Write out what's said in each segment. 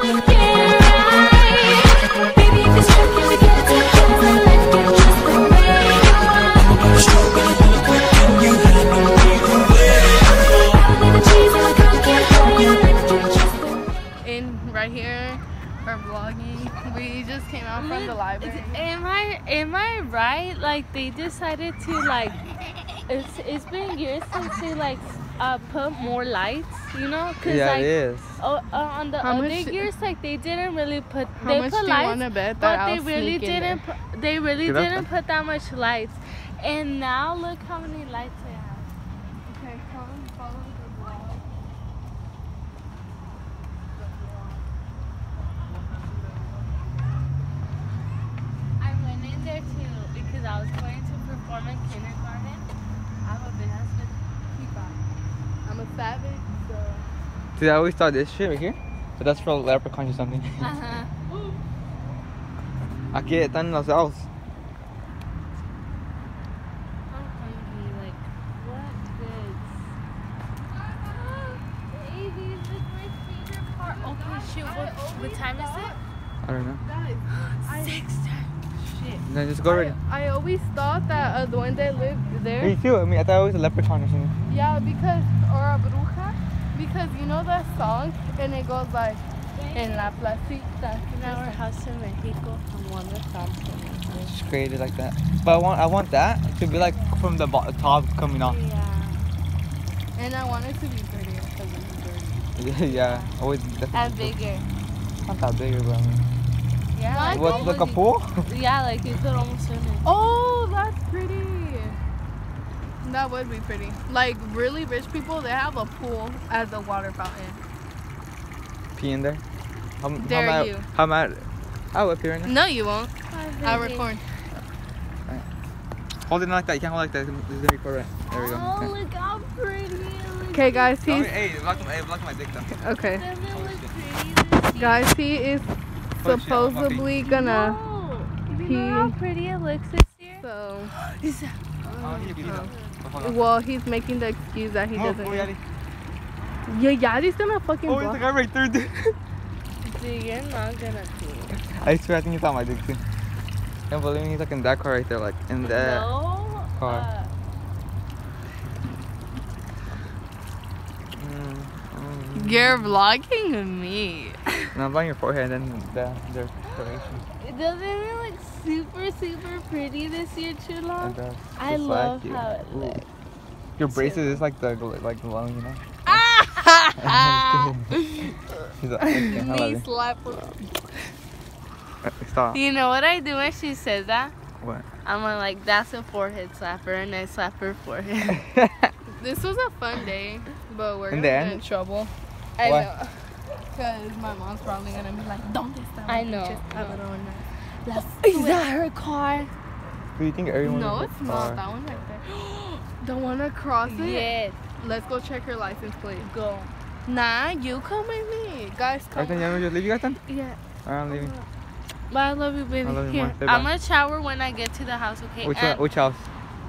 in right here for vlogging. We just came out from the library. Am I am I right? Like they decided to like it's it's been years since they like uh put more lights, you know? Cause Yeah, like it is. oh, uh, on the How other much- years like they didn't really put How they much put do you lights, wanna bet that but I'll they really sneak didn't put, they really didn't put that much lights. And now look how many lights they have. Okay, come follow the vlog. I went in there too because I was going to perform in kindergarten. I have a big husband. Keep on. I'm a savage, so See, I always thought this shit right here. But that's for leprechauns or something. Uh-huh. Aquí están los elves. I'm hungry. Like, what is? Babies, it's my favorite part. Okay, shoot. What, what time is it? I don't know. guys. Six Shit. Then just go already. I always thought that uh, the one that lived Me there. too. I mean, I thought it was a leprechaun or something. Yeah, because or a bruja. Because you know that song and it goes like in la placita. In our house in Mexico, I'm one of Thompson. Just created like that. But I want, I want that to be like from the bo- top coming off. Yeah. And I want it to be prettier because it's dirty. yeah, always And definitely. bigger. Not that bigger, but I mean. Yeah. What's like a pool? Yeah, like you could almost swim in. Oh, that's pretty. That would be pretty. Like really rich people, they have a pool as a water fountain. Pee in there. How, Dare how you. How mad? I will pee right now. No, you won't. I'll baby. record. Hold it like that. You can't hold it like that. This is gonna record right. There we go. Oh, Okay. look how pretty. Okay, guys, Oh, he's hey, block my, hey, block my dick though. okay. Doesn't it look pretty this year? Guys, he is Oh, shit, supposedly gonna. No. You know how He- pretty it looks this year? So, uh, Oh, you can though. Hold on. well, he's making the excuse that he Move, doesn't. oh, Yadi. Yeah, Yadi's gonna fucking Oh, it's the block. guy right there, dude. Dude, you're not gonna pee. I swear, I think he's on my dick too. Can't believe me, he's like in that car right there, like in that. no. car. Uh, Mm, mm. You're vlogging me. No, I'm on your forehead and the, the decoration. doesn't it look super, super pretty this year, Chulo? It does. I Just love like how it looks. Your braces is like the like glowing, you know. He's like, okay, Knee you. slapper. Uh, Stop. You know what I do when she says that? What? I'm like, that's a forehead slapper, and I slap her forehead. This was a fun day, but we're In the in trouble. I Why? know. Because my mom's probably gonna be like, "Don't stop." I know. Let's oh, Is that her car? Do you think everyone? No, it's not. That one right there. the one across it. Yes. Let's go check her license plate. Go. Nah, you come with me, guys. Come. Alright, then you want me to just leave you guys then? Yeah. Alright, I'm leaving. But I love you, baby. I love you Here, more. I'm gonna shower when I get to the house, okay? Which and one? Which house?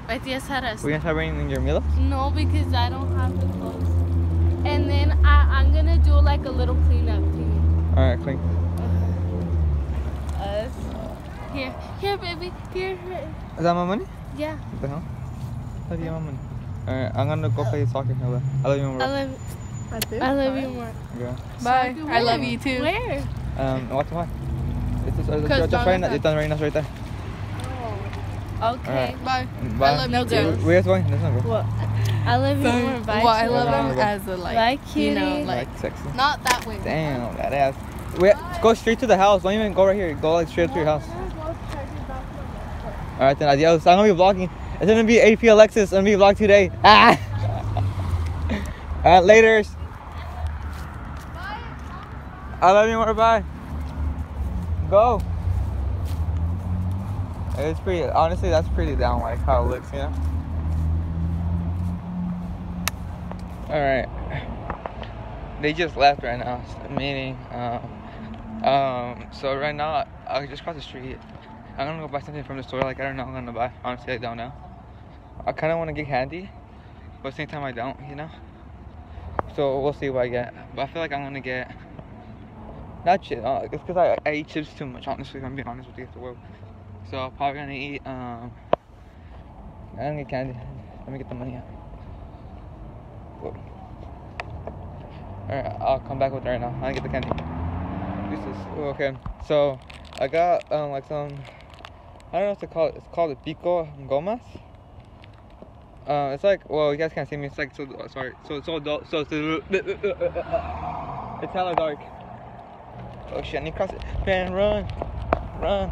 Right there, Sarah's. We gonna try bringing in your meal? No, because I don't have the clothes. And then I, I'm gonna do like a little cleanup too. Alright, clean. Us. Here, here, baby. Here, here. Is that my money? Yeah. What the hell? How do you get my money? Alright, I'm gonna go play soccer. I love I love you, I more. love, That's. I love you more. Yeah. Bye. Soccer, I love you too. Where? Um, what's the It's just, it's Cause just, just right now. Jonathan- It's done right now. It's right there. Okay. Alright. Bye. Bye. I love No you girls. too. Where's going? Let's not go. Well, I love you more. Bye. Well, I love him as a like. Bye, You know, like Like sexy. not that way. Damn, that ass. Wait, go straight to the house. Don't even go right here. Go like straight to your house. Alright then, adios. I'm gonna be vlogging. It's gonna be AP Alexis. I'm gonna be vlog today. Ah. Alright, later. I love you more. Bye. Go. It's pretty. Honestly, that's pretty down like how it looks, you know. All right. They just left right now. It's meeting. Um, um. So right now, I just crossed the street. I'm gonna go buy something from the store. Like I don't know. what I'm gonna buy. Honestly, I don't know. I kind of want to get candy, but at the same time, I don't. You know. So we'll see what I get. But I feel like I'm gonna get not chips. Uh, it's because I, I eat chips too much. Honestly, if I'm being honest with you, the world. So I'm probably gonna eat. Um, I'm gonna get candy. Let me get the money out. Whoa. Alright, I'll come back with it right now. I'll get the candy. This is okay. So I got um like some. I don't know what to call it. It's called pico gomas. Uh, it's like well, you guys can't see me. It's like so. uh, Sorry. So it's so dark. So it's, it's hella dark. Oh shit! I need to cross it. Man, run, run.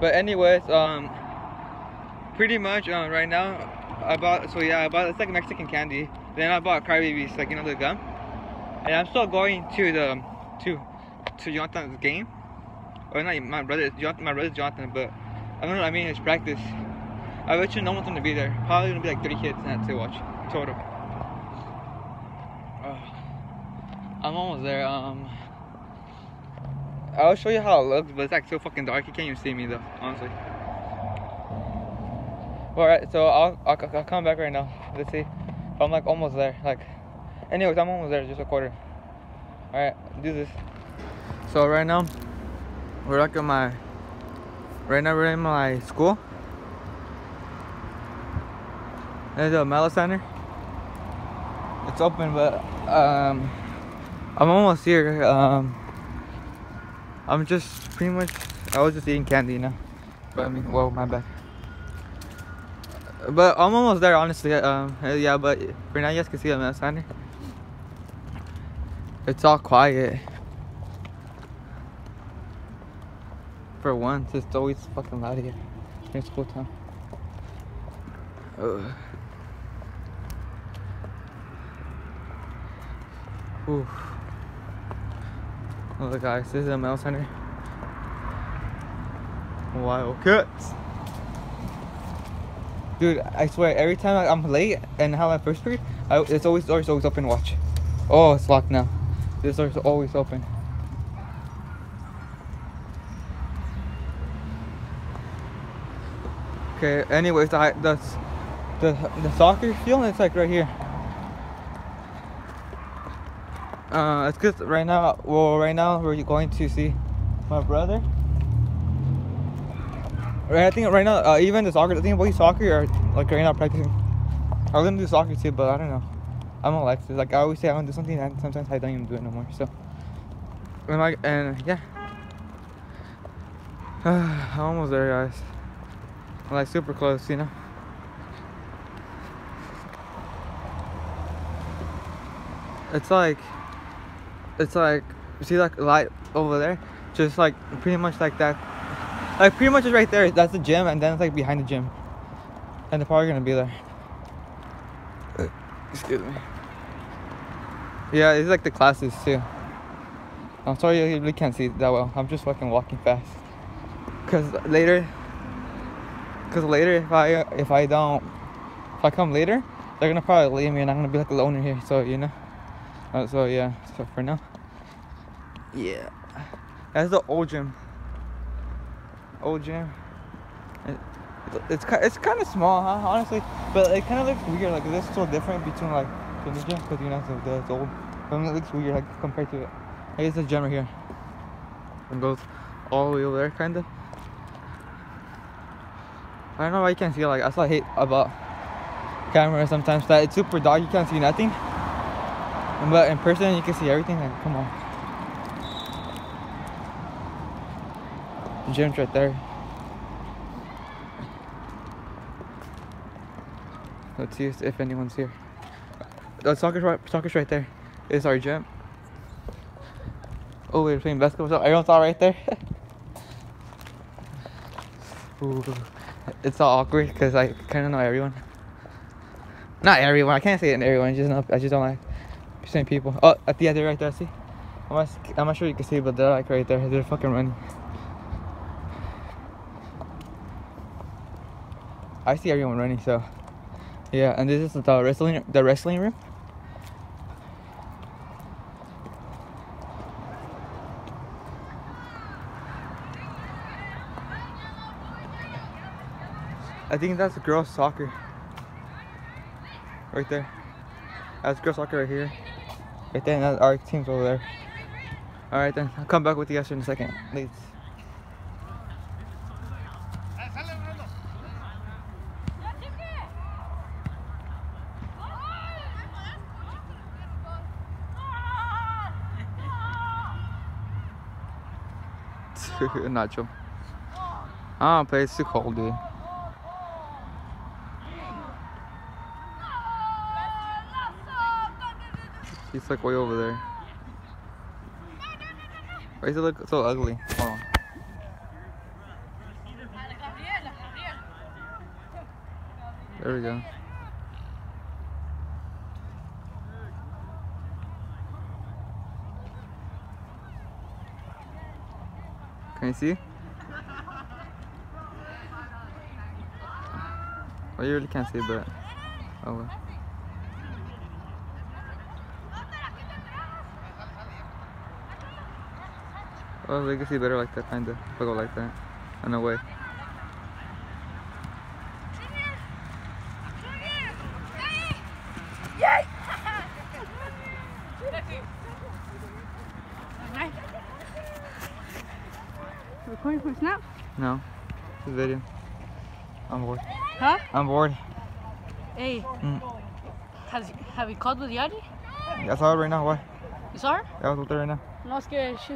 But anyways, um, pretty much um right now I bought so yeah I bought it's like Mexican candy. Then I bought crybabies like you know the gum. And I'm still going to the to to Jonathan's game. Or not my brother Jonathan, my brother's Jonathan, but I don't know. I mean it's practice. I bet you no one's gonna be there. Probably gonna be like 30 kids and to watch total. I'm almost there. Um, I'll show you how it looks, but it's like so fucking dark. You can't even see me though, honestly. All right, so I'll, I'll I'll come back right now. Let's see. I'm like almost there. Like, anyways, I'm almost there. Just a quarter. All right, do this. So right now, we're like in my. Right now we're in my school. There's a Mello Center. It's open, but um, I'm almost here. Um, I'm just pretty much. I was just eating candy, know. But I mean, whoa, my bad. But I'm almost there, honestly. Um, yeah, but right now you guys can see the Mello Center. It's all quiet. For once, it's always fucking loud here. in school time. Ugh. Oof. Look, guys, this is a mail center. Wild cats. Dude, I swear, every time I'm late and have my first period, I, it's always doors always open. Watch. Oh, it's locked now. This door's always open. Okay. Anyways, hi- the the soccer field it's like right here. Uh, it's cause right now, well, right now we're going to see my brother. Right, I think right now, uh, even the soccer, I think boys soccer are like right now practicing. I was gonna do soccer too, but I don't know. I'm Alexis. Like I always say, I'm gonna do something, and sometimes I don't even do it no more. So, and like, and yeah, I'm almost there, guys. I'm like super close, you know. It's like, it's like, see like light over there, just like pretty much like that, like pretty much just right there. That's the gym, and then it's like behind the gym, and they're probably gonna be there. Uh, Excuse me. Yeah, it's like the classes too. I'm sorry you really can't see that well. I'm just fucking walking fast. Cause later, cause later if I if I don't if I come later, they're gonna probably leave me and I'm gonna be like a loner here. So you know. Uh, so yeah. So for now. Yeah. That's the old gym. Old gym. It, it's it's kind of small, huh? Honestly, but it kind of looks weird. Like this is so different between like the new gym because you know it's, it's old. But it looks weird like compared to it. I guess the gym right here. It goes all the way over there, kind of. I don't know why you can't see like that's what I hate about camera sometimes that it's super dark you can't see nothing. But in person you can see everything like come on. The gym's right there. Let's see if anyone's here. The soccer's right soccer's right there. It's our gym. Oh, we're playing basketball. So everyone's all right there. Ooh, it's all awkward because I kind of know everyone. Not everyone. I can't say it in everyone. I just. I just don't like saying people. Oh, at the they're right there. See, I'm not, I'm not sure you can see, but they're like right there. They're fucking running. I see everyone running. So, yeah. And this is the wrestling, the wrestling room. I think that's girls soccer. Right there. That's girls soccer right here. Right there, and our team's over there. All right then, I'll come back with you guys in a second. Please. Nacho. Ah, Too cold, dude. He's like way over there. Why does it look so ugly? Hold on. There we go. Can you see? Well, you really can't see, but oh well. Oh, we can see better like that, kinda. If I go like that, in a way. No, it's a video. I'm bored. Huh? I'm bored. Hey, Mm. has, have you called with Yadi? Yeah, I saw it right now. Why? You saw her? Yeah, I was with her right now. No, es que, she,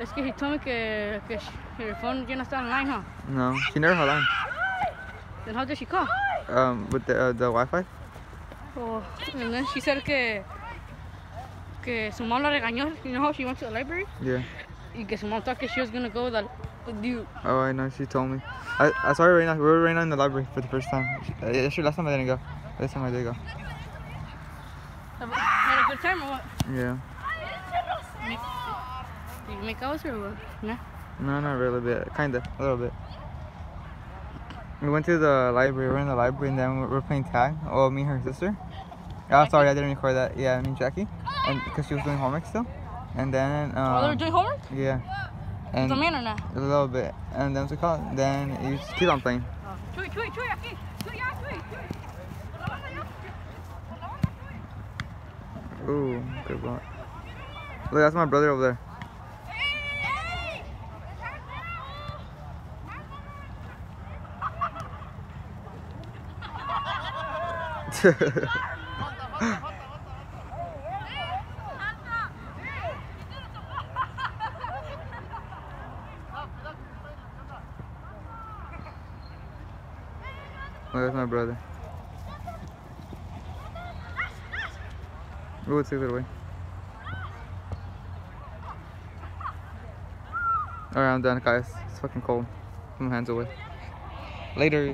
es que he told me que, que she, her phone didn't está online, huh? No, she never had line. Then how did she call? Um, with the uh, the Wi-Fi. Oh, and then she said que, que su mom la regañó. You know how she went to the library? Yeah. Y que su mom thought que she was gonna go with, the, you. Oh, I know. She told me. I, I saw her right now. We were right now in the library for the first time. Uh, Actually, last time I didn't go. This time I did go. Had a good time or what? Yeah. Did you make out or what? Nah. No, not really. Bit. Kinda. A little bit. We went to the library. We were in the library, and then we were playing tag. Oh, me and her sister. Oh, sorry, I didn't record that. Yeah, me and Jackie, and because she was doing homework still. And then. Um, oh, they were doing homework? Yeah. And a little bit, and then what's it called? Then you just keep on playing. Ooh, good block. Look, that's my brother over there. Look, that's my brother. Ooh, it's either way. Alright, I'm done, guys. It's fucking cold. Put my hands away. Later.